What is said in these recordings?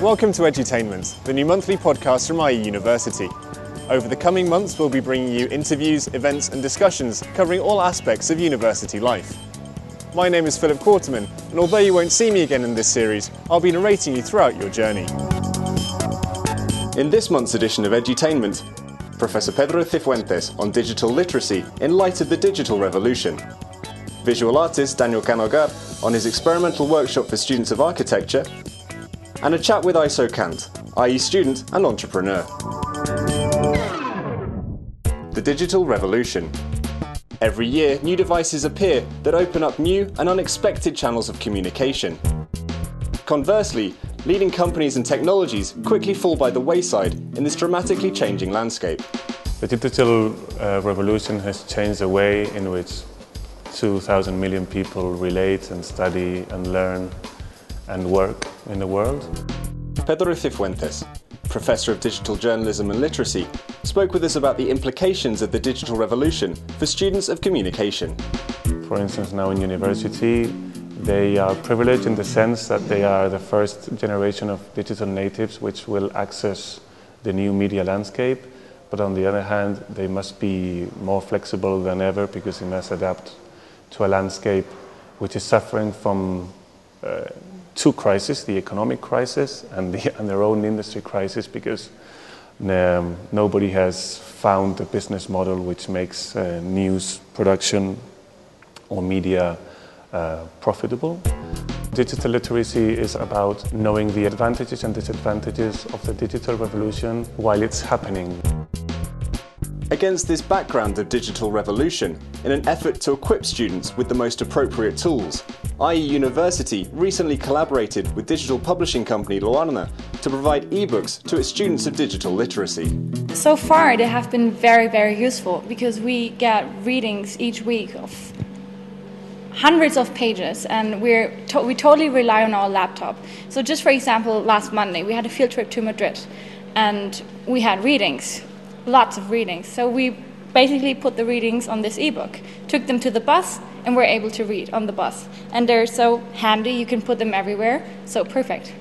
Welcome to Edutainment, the new monthly podcast from IE University. Over the coming months, we'll be bringing you interviews, events, and discussions covering all aspects of university life. My name is Philip Quarterman, and although you won't see me again in this series, I'll be narrating you throughout your journey. In this month's edition of Edutainment, Professor Pedro Cifuentes on digital literacy in light of the digital revolution. Visual artist Daniel Canogar on his experimental workshop for students of architecture, and a chat with Eiso Kant, IE student and entrepreneur. The digital revolution. Every year, new devices appear that open up new and unexpected channels of communication. Conversely, leading companies and technologies quickly fall by the wayside in this dramatically changing landscape. The digital uh, revolution has changed the way in which 2,000 million people relate and study and learn and work in the world. Pedro Cifuentes, Professor of Digital Journalism and Literacy, spoke with us about the implications of the digital revolution for students of communication. For instance, now in university, they are privileged in the sense that they are the first generation of digital natives which will access the new media landscape. But on the other hand, they must be more flexible than ever because they must adapt to a landscape which is suffering from uh, two crises, the economic crisis and, the, and their own industry crisis, because um, nobody has found a business model which makes uh, news production or media uh, profitable. Digital literacy is about knowing the advantages and disadvantages of the digital revolution while it's happening. Against this background of digital revolution, in an effort to equip students with the most appropriate tools, IE University recently collaborated with digital publishing company Luarna to provide ebooks to its students of digital literacy. So far, they have been very, very useful because we get readings each week of hundreds of pages and we're to- we totally rely on our laptop. So, just for example, last Monday we had a field trip to Madrid and we had readings lots of readings. So we basically put the readings on this ebook, took them to the bus, and we're able to read on the bus. And they're so handy, you can put them everywhere. So perfect.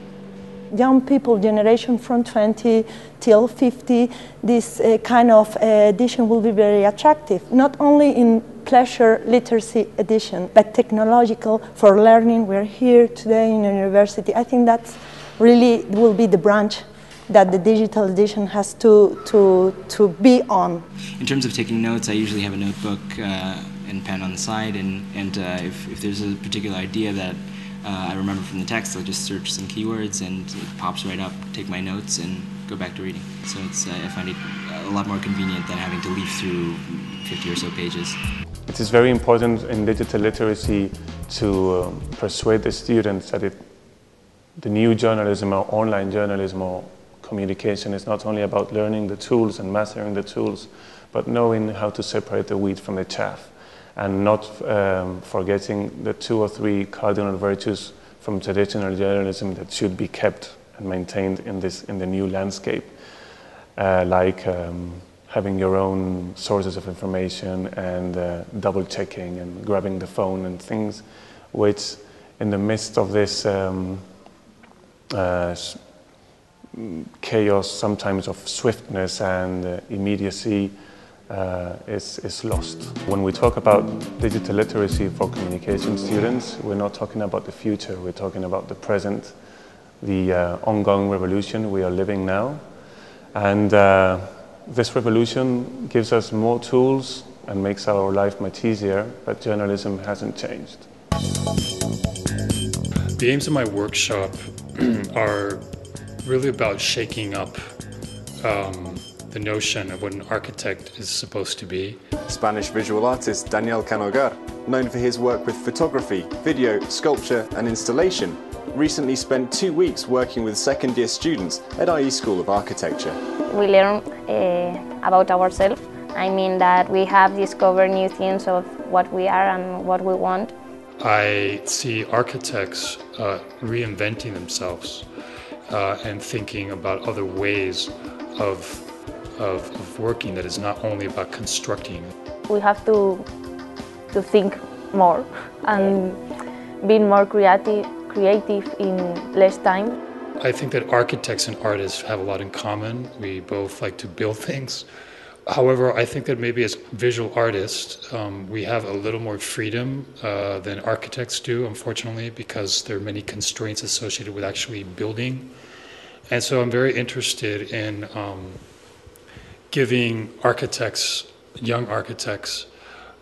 Young people, generation from 20 till 50, this uh, kind of uh, edition will be very attractive, not only in pleasure literacy edition, but technological for learning. We're here today in university. I think that's really will be the branch that the digital edition has to, to, to be on. In terms of taking notes, I usually have a notebook uh, and pen on the side, and, and uh, if, if there's a particular idea that uh, I remember from the text, I'll just search some keywords and it pops right up, take my notes, and go back to reading. So it's, uh, I find it a lot more convenient than having to leaf through 50 or so pages. It is very important in digital literacy to um, persuade the students that it, the new journalism or online journalism or communication is not only about learning the tools and mastering the tools, but knowing how to separate the wheat from the chaff and not um, forgetting the two or three cardinal virtues from traditional journalism that should be kept and maintained in, this, in the new landscape, uh, like um, having your own sources of information and uh, double checking and grabbing the phone and things, which in the midst of this um, uh, chaos, sometimes of swiftness and uh, immediacy, uh, is, is lost. When we talk about digital literacy for communication students, we're not talking about the future, we're talking about the present, the uh, ongoing revolution we are living now. And uh, this revolution gives us more tools and makes our life much easier, but journalism hasn't changed. The aims of my workshop are really about shaking up um, the notion of what an architect is supposed to be. Spanish visual artist Daniel Canogar, known for his work with photography, video, sculpture, and installation, recently spent two weeks working with second year students at IE School of Architecture. We learn uh, about ourselves. I mean that we have discovered new things of what we are and what we want. I see architects uh, reinventing themselves uh, and thinking about other ways of, of, of working that is not only about constructing. We have to, to think more and being more creative, creative in less time. I think that architects and artists have a lot in common. We both like to build things. However, I think that maybe as visual artists, um, we have a little more freedom uh, than architects do, unfortunately, because there are many constraints associated with actually building. And so I'm very interested in um, giving architects, young architects,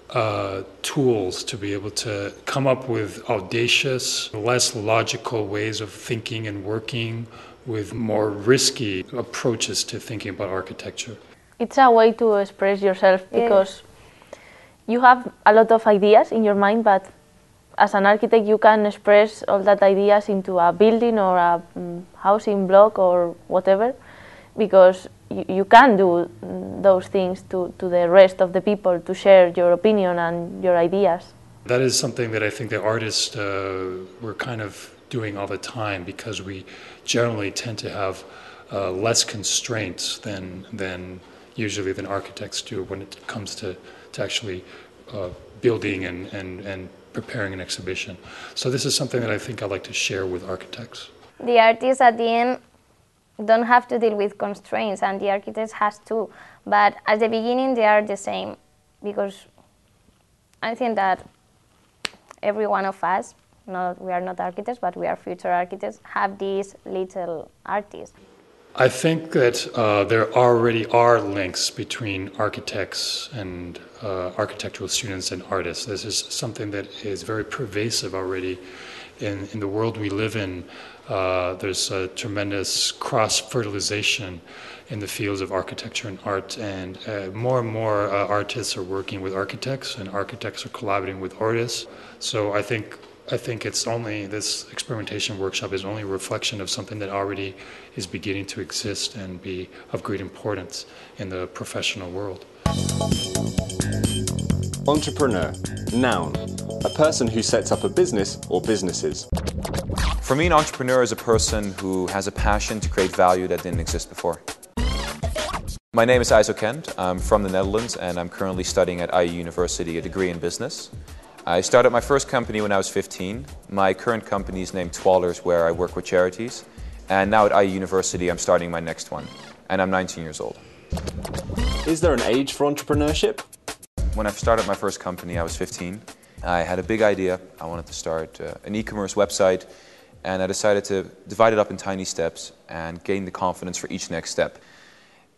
uh, tools to be able to come up with audacious, less logical ways of thinking and working with more risky approaches to thinking about architecture. It's a way to express yourself because you have a lot of ideas in your mind, but as an architect, you can express all that ideas into a building or a um, housing block or whatever because you, you can do those things to, to the rest of the people to share your opinion and your ideas. That is something that I think the artists uh, were kind of doing all the time because we generally tend to have uh, less constraints than, than usually than architects do when it comes to, to actually uh, building and, and, and preparing an exhibition. So this is something that I think I like to share with architects. The artists at the end don't have to deal with constraints and the architects has to but at the beginning they are the same because i think that every one of us not, we are not architects but we are future architects have these little artists i think that uh, there already are links between architects and uh, architectural students and artists this is something that is very pervasive already in, in the world we live in uh, there's a tremendous cross fertilization in the fields of architecture and art, and uh, more and more uh, artists are working with architects, and architects are collaborating with artists. So I think I think it's only this experimentation workshop is only a reflection of something that already is beginning to exist and be of great importance in the professional world. Entrepreneur, noun, a person who sets up a business or businesses. For me, an entrepreneur is a person who has a passion to create value that didn't exist before. My name is Eiso Kant. I'm from the Netherlands and I'm currently studying at IE University a degree in business. I started my first company when I was 15. My current company is named Twollars, where I work with charities. And now at IE University, I'm starting my next one. And I'm 19 years old. Is there an age for entrepreneurship? When I started my first company, I was 15. I had a big idea. I wanted to start uh, an e-commerce website and I decided to divide it up in tiny steps and gain the confidence for each next step.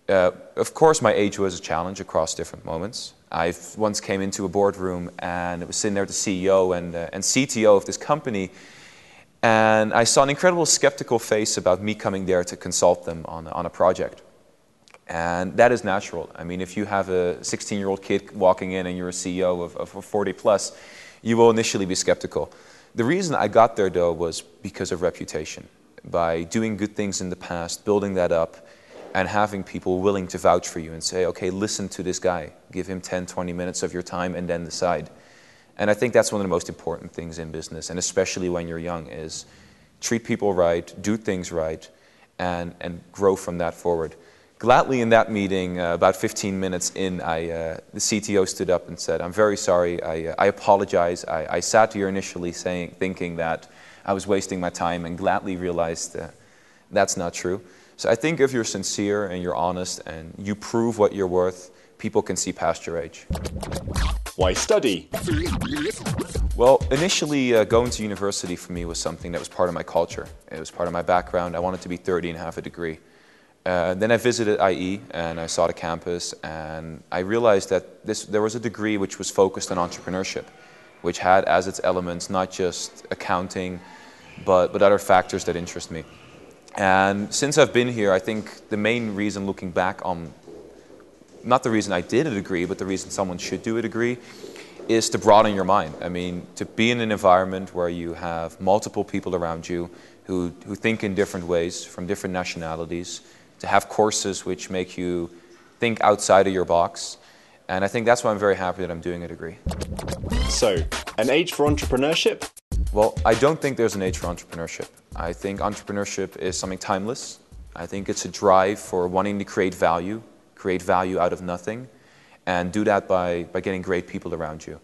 Uh, of course, my age was a challenge across different moments. I once came into a boardroom and it was sitting there with the CEO and, uh, and CTO of this company, and I saw an incredible skeptical face about me coming there to consult them on, on a project. And that is natural. I mean, if you have a 16 year old kid walking in and you're a CEO of, of 40 plus, you will initially be skeptical. The reason I got there, though, was because of reputation. By doing good things in the past, building that up, and having people willing to vouch for you and say, okay, listen to this guy, give him 10, 20 minutes of your time, and then decide. And I think that's one of the most important things in business, and especially when you're young, is treat people right, do things right, and, and grow from that forward. Gladly in that meeting, uh, about 15 minutes in, I, uh, the CTO stood up and said, I'm very sorry, I, uh, I apologize. I, I, sat here initially saying, thinking that I was wasting my time and gladly realized that that's not true. So I think if you're sincere and you're honest and you prove what you're worth, people can see past your age. Why study? Well, initially, uh, going to university for me was something that was part of my culture. It was part of my background. I wanted to be 30 and have a degree. Uh, then I visited IE and I saw the campus and I realized that this, there was a degree which was focused on entrepreneurship, which had as its elements not just accounting, but, but other factors that interest me. And since I've been here, I think the main reason looking back on, not the reason I did a degree, but the reason someone should do a degree, is to broaden your mind. I mean, to be in an environment where you have multiple people around you who, who think in different ways, from different nationalities, to have courses which make you think outside of your box. And I think that's why I'm very happy that I'm doing a degree. So, an age for entrepreneurship? Well, I don't think there's an age for entrepreneurship. I think entrepreneurship is something timeless. I think it's a drive for wanting to create value, create value out of nothing, and do that by, by getting great people around you.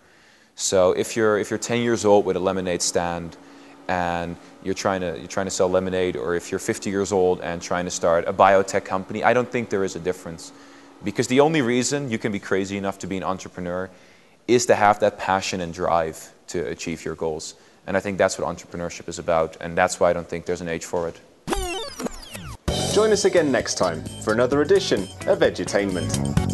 So if you're, if you're 10 years old with a lemonade stand and you're trying to you're trying to sell lemonade or if you're 50 years old and trying to start a biotech company i don't think there is a difference because the only reason you can be crazy enough to be an entrepreneur is to have that passion and drive to achieve your goals and i think that's what entrepreneurship is about and that's why i don't think there's an age for it Join us again next time for another edition of Edutainment.